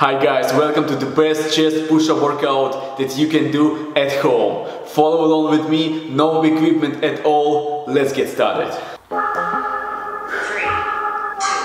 Hi guys, welcome to the best chest push-up workout that you can do at home. Follow along with me, no equipment at all. Let's get started. Three, two,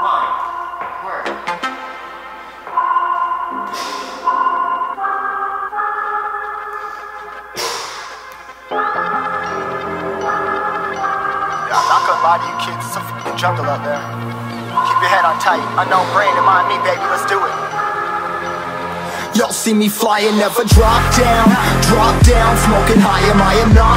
one, work. I'm not gonna lie to you kids, it's a fucking jungle out there. Keep your head on tight, unknown brain and mind me, baby, let's do it. Y'all see me flying, never drop down. Drop down, smoking high, am I am not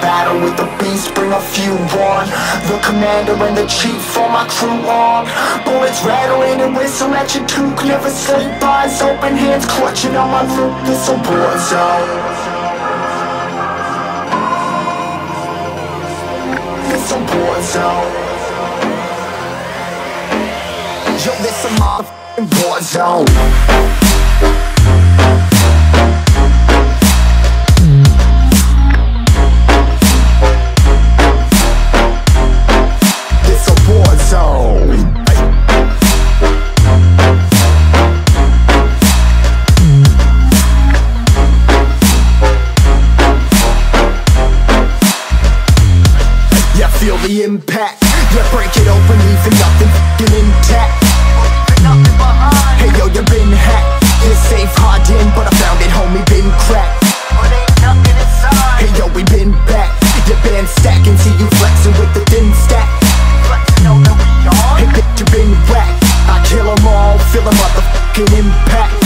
battle with the beast, bring a few on. The commander and the chief for my crew on. Bullets rattling and whistle at your toque. Never sleep, eyes open, hands clutching on my loop This a war zone. This a war zone. Yo, this a motherfucking war zone zone Yeah, feel the impact. Yeah, break it open, leaving nothing f***ing intact. Hey yo, you been hacked. You're safe, motherfucking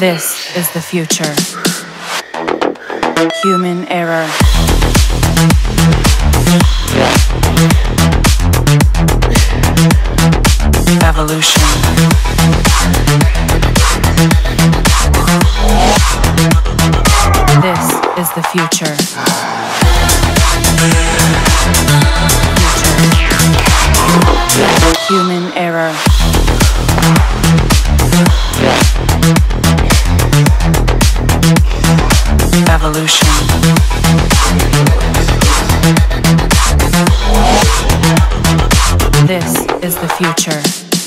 This is the future. Human error. Evolution. This is the future. Human error.